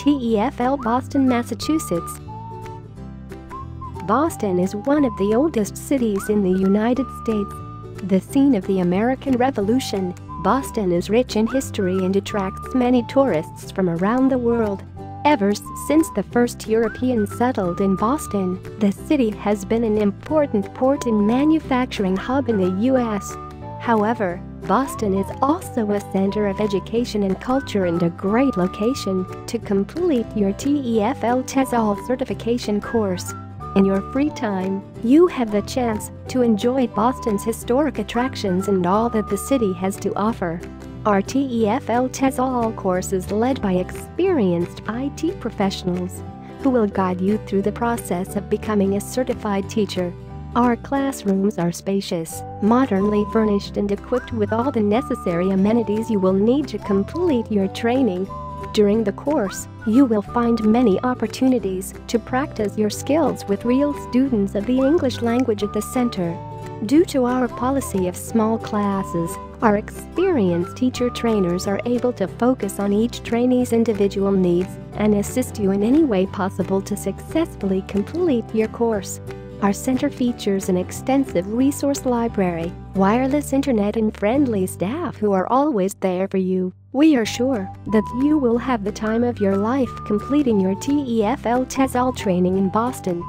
TEFL Boston, Massachusetts. Boston is one of the oldest cities in the United States. The scene of the American Revolution, Boston is rich in history and attracts many tourists from around the world. Ever since the first Europeans settled in Boston, the city has been an important port and manufacturing hub in the U.S. However, Boston is also a center of education and culture and a great location to complete your TEFL TESOL certification course. In your free time, you have the chance to enjoy Boston's historic attractions and all that the city has to offer. Our TEFL TESOL course is led by experienced IT professionals who will guide you through the process of becoming a certified teacher. Our classrooms are spacious, modernly furnished and equipped with all the necessary amenities you will need to complete your training. During the course, you will find many opportunities to practice your skills with real students of the English language at the center. Due to our policy of small classes, our experienced teacher trainers are able to focus on each trainee's individual needs and assist you in any way possible to successfully complete your course. Our center features an extensive resource library, wireless internet and friendly staff who are always there for you. We are sure that you will have the time of your life completing your TEFL TESOL training in Boston.